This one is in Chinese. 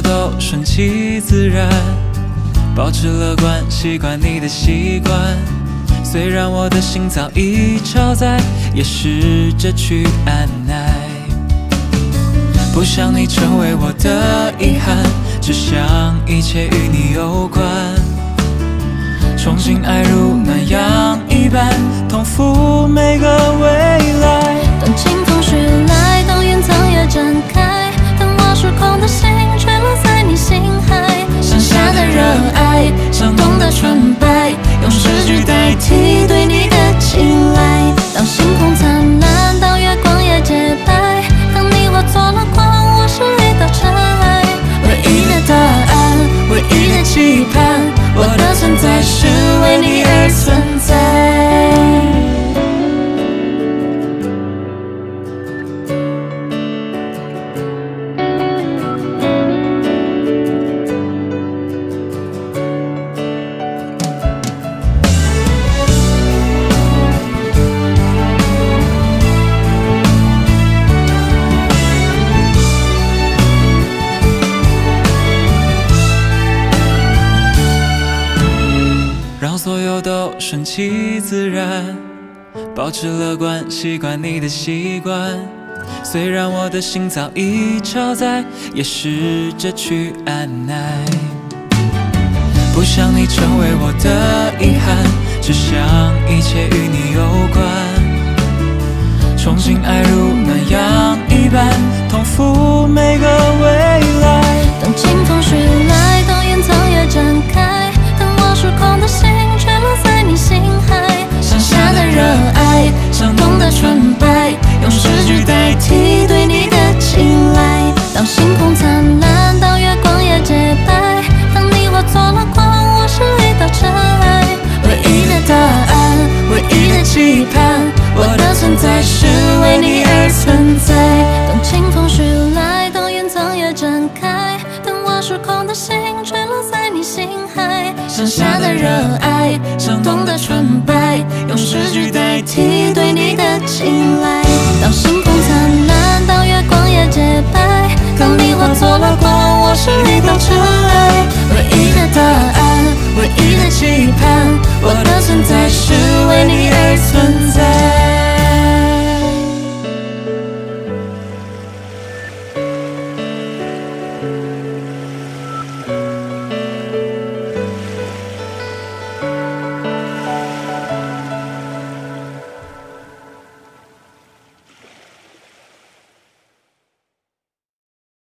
都顺其自然保持乐观习惯你的习惯。虽然我的心早已超载也试着去按耐不想你成为我的遗憾只想一切与你有关。憧憬爱如暖阳一般同赴每个未来。去代替对让所有都顺其自然，保持乐观，习惯你的习惯。虽然我的心早已超载，也试着去按耐。不想你成为我的遗憾，只想一切与你有关。憧憬爱如那样一般，同赴每个未来。当清风灿烂，当月光也洁白，当你我做了光，我是一道尘埃。唯一的答案，唯一的期盼，我的存在是为你而存在。当清风徐来，当云层也展开，当我失控的心坠落在你心海，剩下的热爱，相同的纯白，用诗句代替对你的青睐。当星空灿